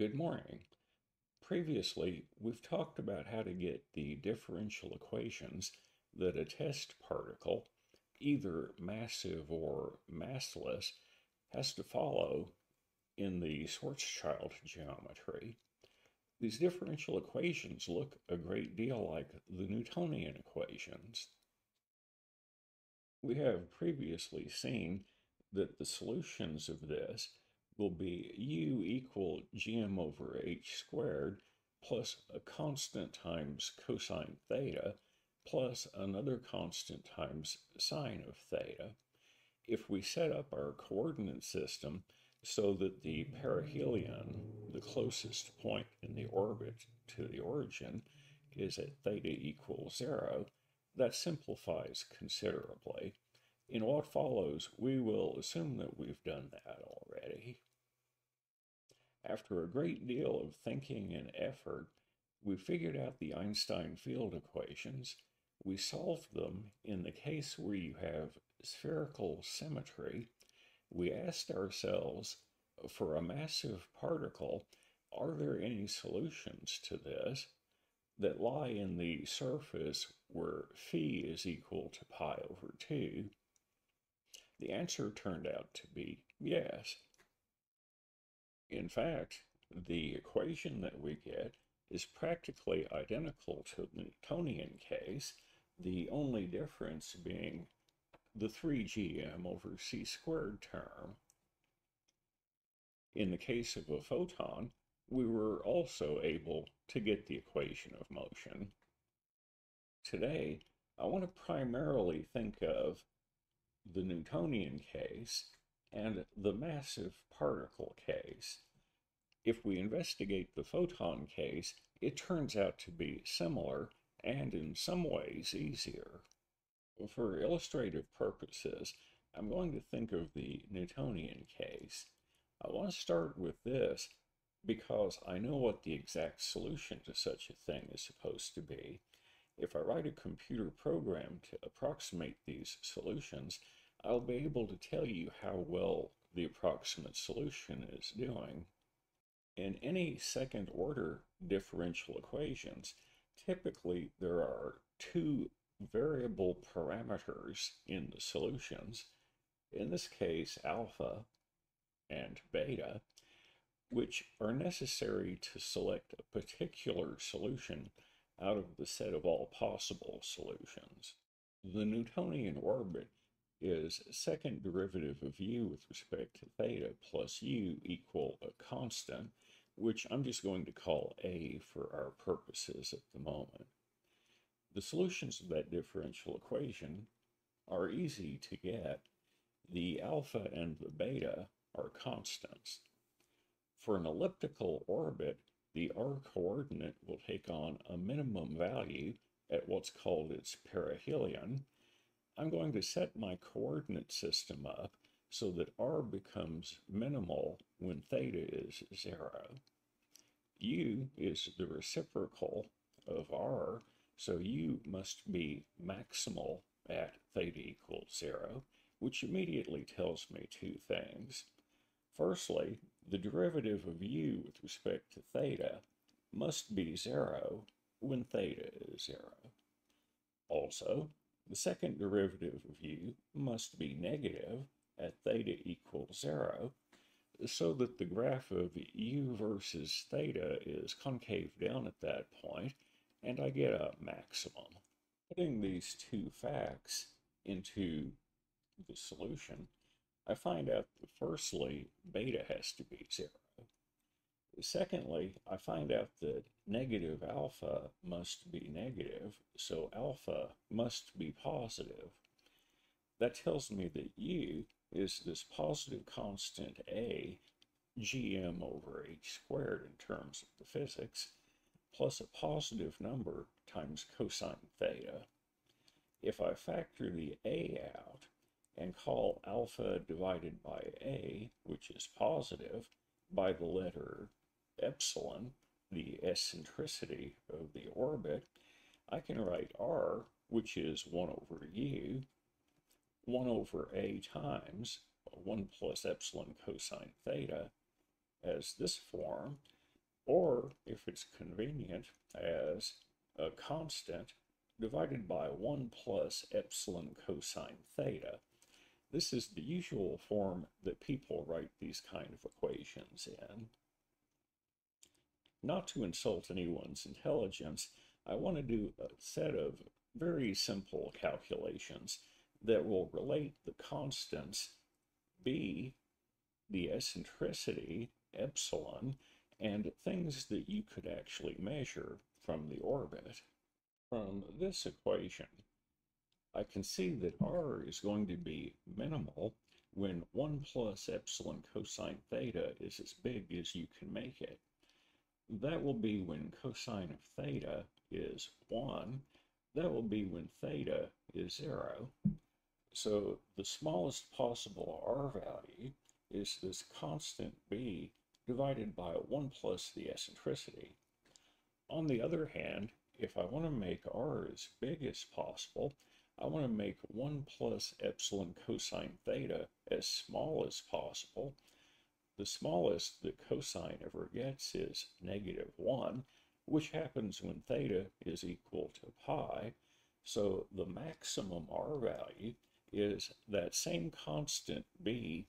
Good morning. Previously, we've talked about how to get the differential equations that a test particle, either massive or massless, has to follow in the Schwarzschild geometry. These differential equations look a great deal like the Newtonian equations. We have previously seen that the solutions of this will be u equal gm over h squared plus a constant times cosine theta plus another constant times sine of theta. If we set up our coordinate system so that the perihelion, the closest point in the orbit to the origin, is at theta equals zero, that simplifies considerably. In what follows, we will assume that we've done that already. After a great deal of thinking and effort, we figured out the Einstein field equations. We solved them in the case where you have spherical symmetry. We asked ourselves, for a massive particle, are there any solutions to this that lie in the surface where phi is equal to pi over 2? The answer turned out to be yes. In fact, the equation that we get is practically identical to the Newtonian case, the only difference being the 3gm over c squared term. In the case of a photon, we were also able to get the equation of motion. Today, I want to primarily think of the Newtonian case and the massive particle case. If we investigate the photon case, it turns out to be similar and in some ways easier. For illustrative purposes, I'm going to think of the Newtonian case. I want to start with this because I know what the exact solution to such a thing is supposed to be. If I write a computer program to approximate these solutions, I'll be able to tell you how well the approximate solution is doing. In any second order differential equations, typically there are two variable parameters in the solutions, in this case alpha and beta, which are necessary to select a particular solution out of the set of all possible solutions. The Newtonian orbit is second derivative of u with respect to theta plus u equal a constant, which I'm just going to call a for our purposes at the moment. The solutions of that differential equation are easy to get. The alpha and the beta are constants. For an elliptical orbit, the r coordinate will take on a minimum value at what's called its perihelion, I'm going to set my coordinate system up so that r becomes minimal when theta is 0. u is the reciprocal of r, so u must be maximal at theta equals 0, which immediately tells me two things. Firstly, the derivative of u with respect to theta must be 0 when theta is 0. Also, the second derivative of u must be negative at theta equals 0 so that the graph of u versus theta is concave down at that point and I get a maximum. Putting these two facts into the solution, I find out that firstly beta has to be 0. Secondly, I find out that negative alpha must be negative, so alpha must be positive. That tells me that u is this positive constant a gm over h squared in terms of the physics, plus a positive number times cosine theta. If I factor the a out and call alpha divided by a, which is positive, by the letter epsilon, the eccentricity of the orbit, I can write r, which is 1 over u, 1 over a times 1 plus epsilon cosine theta as this form. or if it's convenient, as a constant divided by 1 plus epsilon cosine theta. This is the usual form that people write these kind of equations in. Not to insult anyone's intelligence, I want to do a set of very simple calculations that will relate the constants b, the eccentricity, epsilon, and things that you could actually measure from the orbit. From this equation, I can see that r is going to be minimal when 1 plus epsilon cosine theta is as big as you can make it. That will be when cosine of theta is 1. That will be when theta is 0. So the smallest possible r value is this constant b divided by 1 plus the eccentricity. On the other hand, if I want to make r as big as possible, I want to make 1 plus epsilon cosine theta as small as possible. The smallest that cosine ever gets is negative 1, which happens when theta is equal to pi. So the maximum r value is that same constant b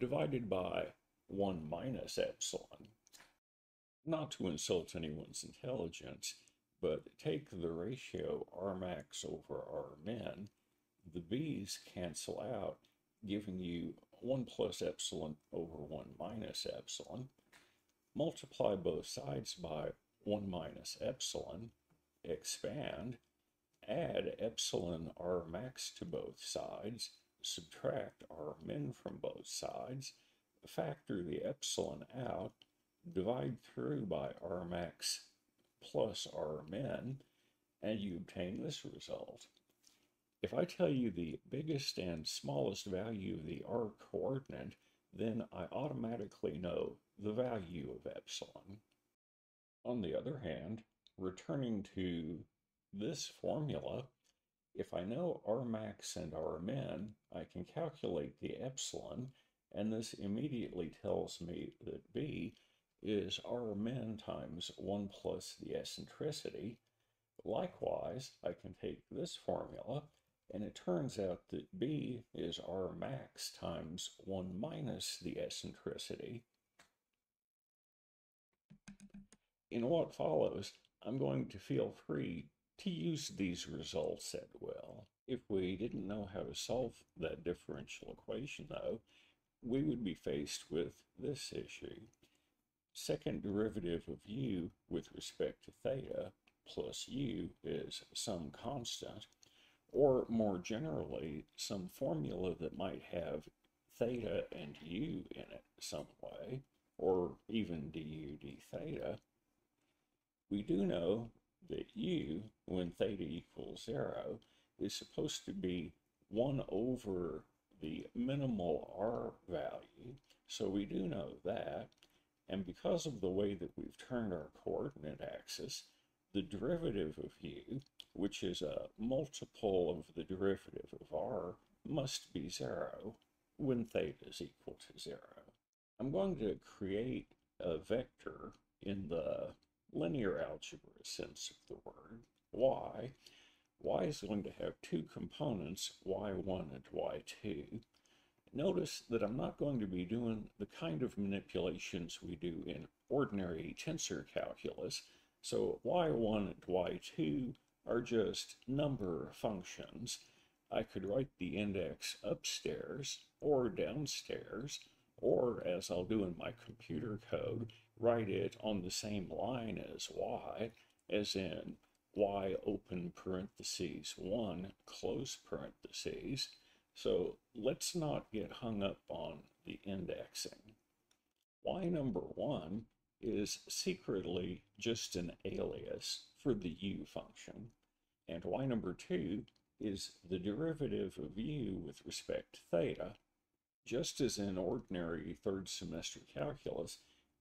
divided by 1 minus epsilon. Not to insult anyone's intelligence, but take the ratio R max over R min, the b's cancel out, giving you 1 plus epsilon over 1 minus epsilon. Multiply both sides by 1 minus epsilon, expand, add epsilon R max to both sides, subtract R min from both sides, factor the epsilon out, divide through by R max plus R min, and you obtain this result. If I tell you the biggest and smallest value of the R coordinate, then I automatically know the value of epsilon. On the other hand, returning to this formula, if I know R max and R min, I can calculate the epsilon, and this immediately tells me that B is r min times 1 plus the eccentricity. Likewise, I can take this formula, and it turns out that b is r max times 1 minus the eccentricity. In what follows, I'm going to feel free to use these results at will. If we didn't know how to solve that differential equation, though, we would be faced with this issue second derivative of u with respect to theta plus u is some constant, or more generally, some formula that might have theta and u in it some way, or even du d theta, we do know that u, when theta equals zero, is supposed to be 1 over the minimal r value, so we do know that. And because of the way that we've turned our coordinate axis, the derivative of u, which is a multiple of the derivative of r, must be zero when theta is equal to zero. I'm going to create a vector in the linear algebra sense of the word, y. y is going to have two components, y1 and y2, notice that I'm not going to be doing the kind of manipulations we do in ordinary tensor calculus. So y1 and y2 are just number functions. I could write the index upstairs or downstairs, or as I'll do in my computer code, write it on the same line as y, as in y open parentheses 1 close parentheses. So let's not get hung up on the indexing. Y number one is secretly just an alias for the u function, and y number two is the derivative of u with respect to theta. Just as in ordinary third semester calculus,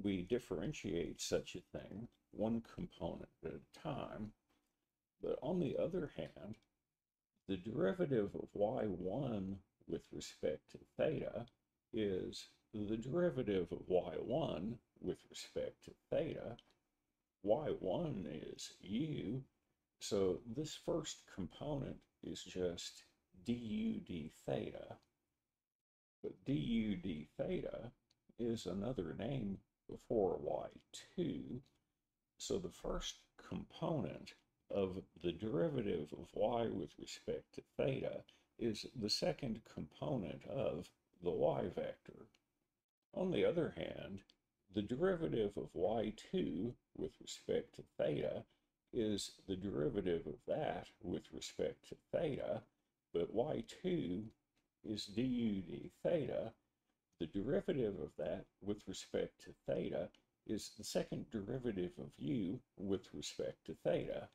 we differentiate such a thing one component at a time. But on the other hand, the derivative of y1 with respect to theta is the derivative of y1 with respect to theta, y1 is u, so this first component is just du d theta. But du d theta is another name before y2, so the first component of the derivative of y with respect to theta is the second component of the y vector. On the other hand, the derivative of y2 with respect to theta is the derivative of that with respect to theta, but y2 is du d theta. The derivative of that with respect to theta is the second derivative of u with respect to theta.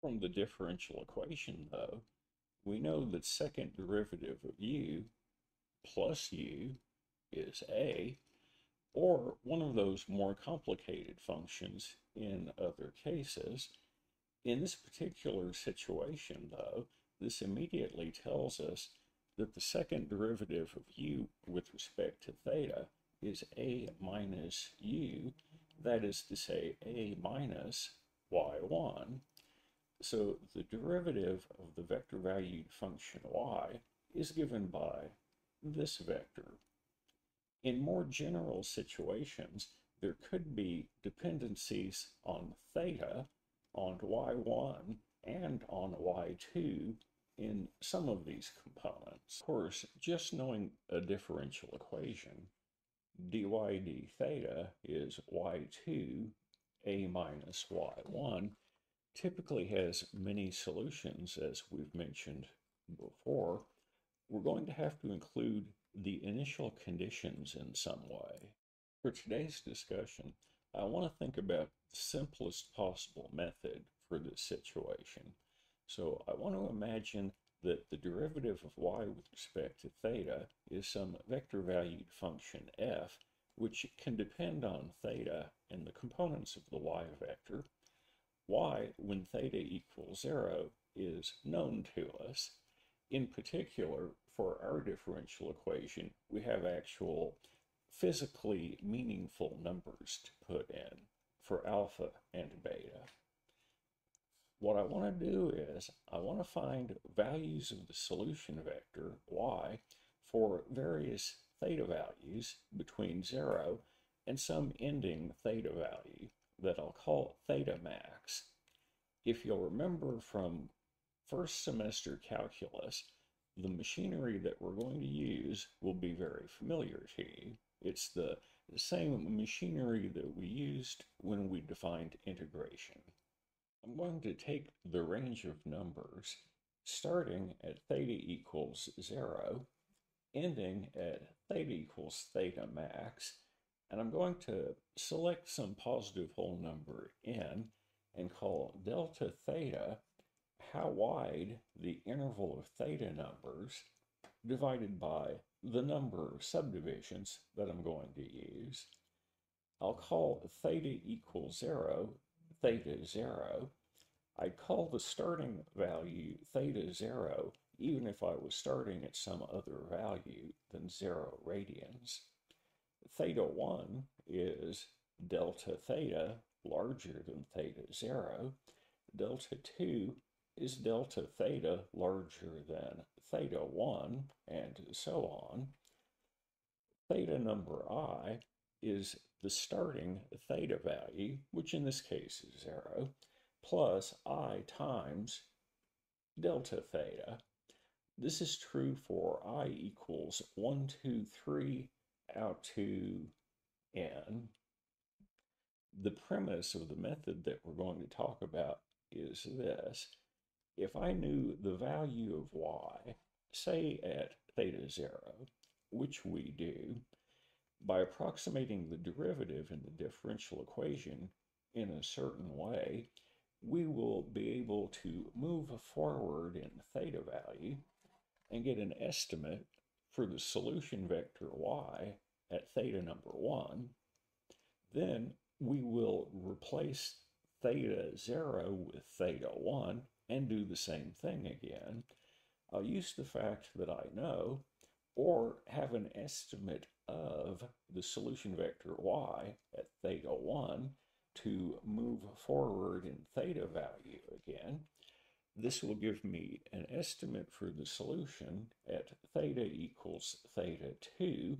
From the differential equation, though, we know that second derivative of u plus u is a, or one of those more complicated functions in other cases. In this particular situation, though, this immediately tells us that the second derivative of u with respect to theta is a minus u, that is to say a minus y1. So the derivative of the vector valued function y is given by this vector. In more general situations, there could be dependencies on theta, on y1, and on y2 in some of these components. Of course, just knowing a differential equation, dy d theta is y2 a minus y1 typically has many solutions, as we've mentioned before, we're going to have to include the initial conditions in some way. For today's discussion, I want to think about the simplest possible method for this situation. So I want to imagine that the derivative of y with respect to theta is some vector valued function f, which can depend on theta and the components of the y vector, y, when theta equals zero, is known to us. In particular, for our differential equation, we have actual physically meaningful numbers to put in for alpha and beta. What I want to do is I want to find values of the solution vector y for various theta values between 0 and some ending theta value that I'll call theta max. If you'll remember from first semester calculus, the machinery that we're going to use will be very familiar to you. It's the, same machinery that we used when we defined integration. I'm going to take the range of numbers starting at theta equals 0, ending at theta equals theta max, and I'm going to select some positive whole number n and call delta theta how wide the interval of theta numbers divided by the number of subdivisions that I'm going to use. I'll call theta equals 0, theta 0. I'd call the starting value theta 0 even if I was starting at some other value than 0 radians. Theta 1 is delta theta larger than theta 0. Delta 2 is delta theta larger than theta 1, and so on. Theta number i is the starting theta value, which in this case is 0, plus i times delta theta. This is true for i equals 1, 2, 3 out to n. The premise of the method that we're going to talk about is this. If I knew the value of y, say at theta 0, which we do, by approximating the derivative in the differential equation in a certain way, we will be able to move forward in theta value and get an estimate for the solution vector y at theta number 1, then we will replace theta 0 with theta 1 and do the same thing again. I'll use the fact that I know or have an estimate of the solution vector y at theta 1 to move forward in theta value again. This will give me an estimate for the solution at theta equals theta 2,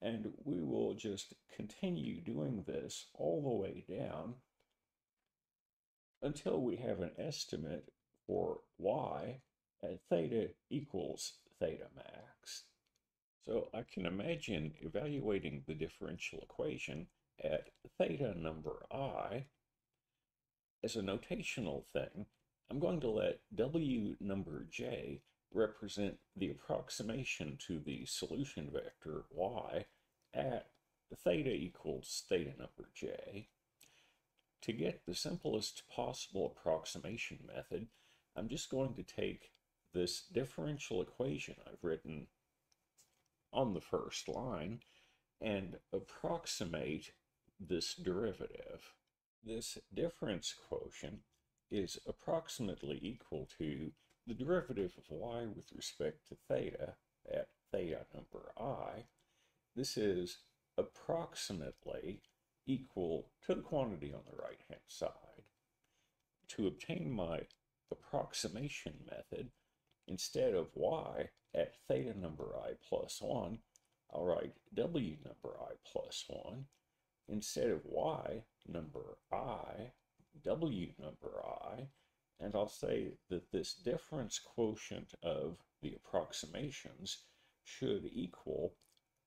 and we will just continue doing this all the way down until we have an estimate for y at theta equals theta max. So I can imagine evaluating the differential equation at theta number i. As a notational thing, I'm going to let w number j represent the approximation to the solution vector y at theta equals theta number j. To get the simplest possible approximation method, I'm just going to take this differential equation I've written on the first line and approximate this derivative. This difference quotient is approximately equal to the derivative of y with respect to theta at theta number i. This is approximately equal to the quantity on the right hand side. To obtain my approximation method, instead of y at theta number i plus 1, I'll write w number i plus 1. Instead of y number i, w number i, and I'll say that this difference quotient of the approximations should equal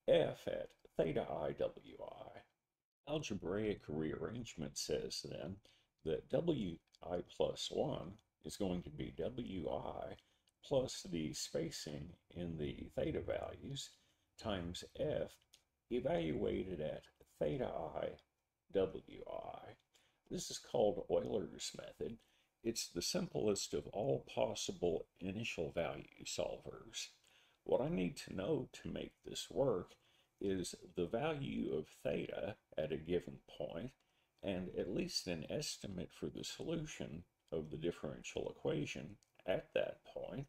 f at theta i w i. Algebraic rearrangement says then that wi plus 1 is going to be wi plus the spacing in the theta values times f evaluated at theta i wi. This is called Euler's method. It's the simplest of all possible initial value solvers. What I need to know to make this work is the value of theta at a given point and at least an estimate for the solution of the differential equation at that point.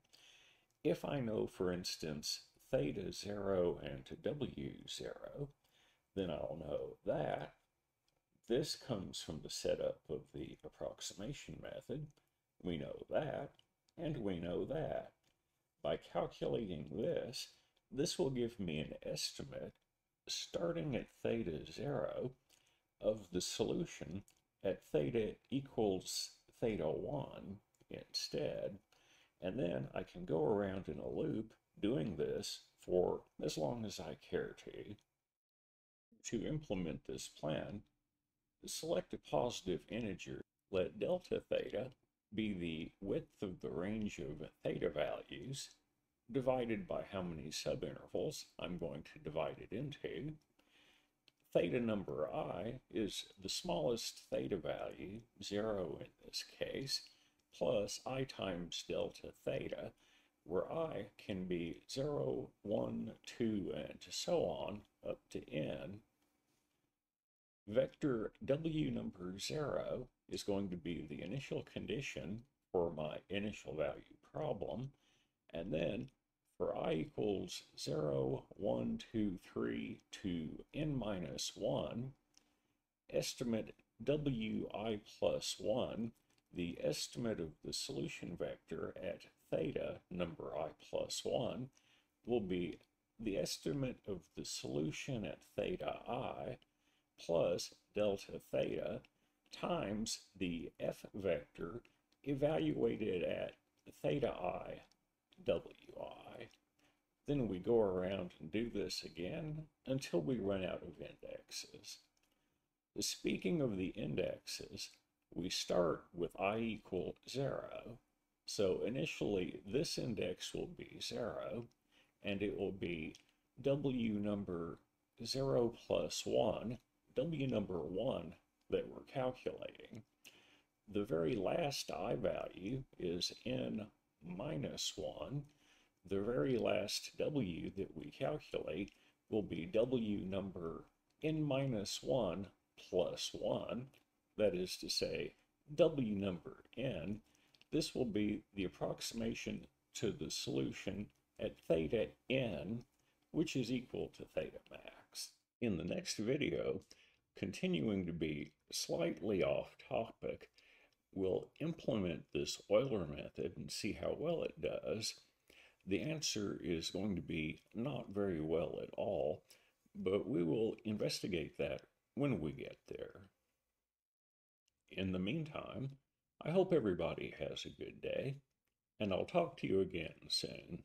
If I know, for instance, theta 0 and w 0, then I'll know that this comes from the setup of the approximation method. We know that, and we know that. By calculating this, this will give me an estimate starting at theta 0 of the solution at theta equals theta 1 instead. And then I can go around in a loop doing this for as long as I care to. To implement this plan, select a positive integer. Let delta theta be the width of the range of theta values divided by how many subintervals I'm going to divide it into. Theta number i is the smallest theta value, 0 in this case, plus i times delta theta, where i can be 0, 1, 2, and so on up to n Vector W number 0 is going to be the initial condition for my initial value problem. And then for i equals 0, 1, 2, 3 to n minus 1, estimate wi plus 1, the estimate of the solution vector at theta number i plus 1 will be the estimate of the solution at theta i plus delta theta times the f vector evaluated at theta i wi. Then we go around and do this again until we run out of indexes. Speaking of the indexes, we start with i equal 0. So initially this index will be 0, and it will be w number 0 plus 1 W number 1 that we're calculating, the very last I value is n minus 1. The very last W that we calculate will be W number n minus 1 plus 1. That is to say, W number n. This will be the approximation to the solution at theta n which is equal to theta max. In the next video, continuing to be slightly off topic, we'll implement this Euler method and see how well it does. The answer is going to be not very well at all, but we will investigate that when we get there. In the meantime, I hope everybody has a good day, and I'll talk to you again soon.